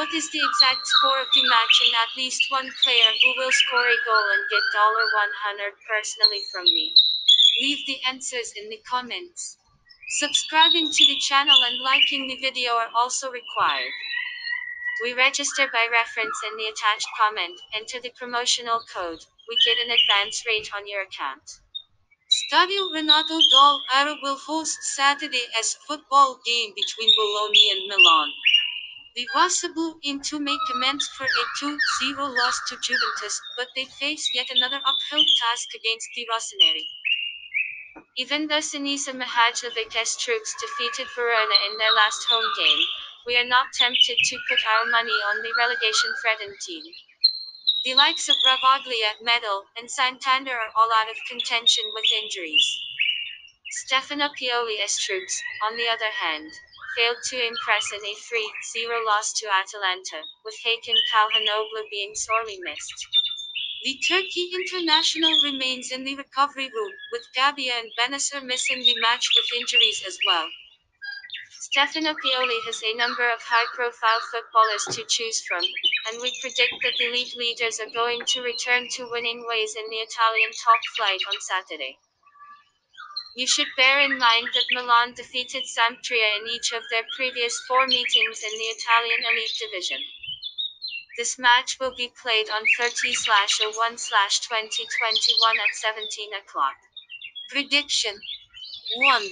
what is the exact score of the match and at least one player who will score a goal and get 100 personally from me. Leave the answers in the comments. Subscribing to the channel and liking the video are also required. We register by reference in the attached comment, enter the promotional code, we get an advance rate on your account. Stadio Renato Dal will host Saturday's football game between Bologna and Milan. The Rossoblu aim to make amends for a 2-0 loss to Juventus, but they face yet another uphill task against the Rossoneri. Even though Sinisa Mihajlovic's troops defeated Verona in their last home game, we are not tempted to put our money on the relegation threatened team. The likes of Ravaglia, Medel, and Santander are all out of contention with injuries. Stefano Pioli's troops, on the other hand, failed to impress in a 3-0 loss to Atalanta, with Hakan Calhanoglu being sorely missed. The Turkey international remains in the recovery room, with Gabbia and Bennacer missing the match with injuries as well. Stefano Pioli has a number of high-profile footballers to choose from, and we predict that the league leaders are going to return to winning ways in the Italian top flight on Saturday. You should bear in mind that Milan defeated Sampdoria in each of their previous four meetings in the Italian Elite Division. This match will be played on 30 slash 01 slash 2021 at 17 o'clock. Prediction 1.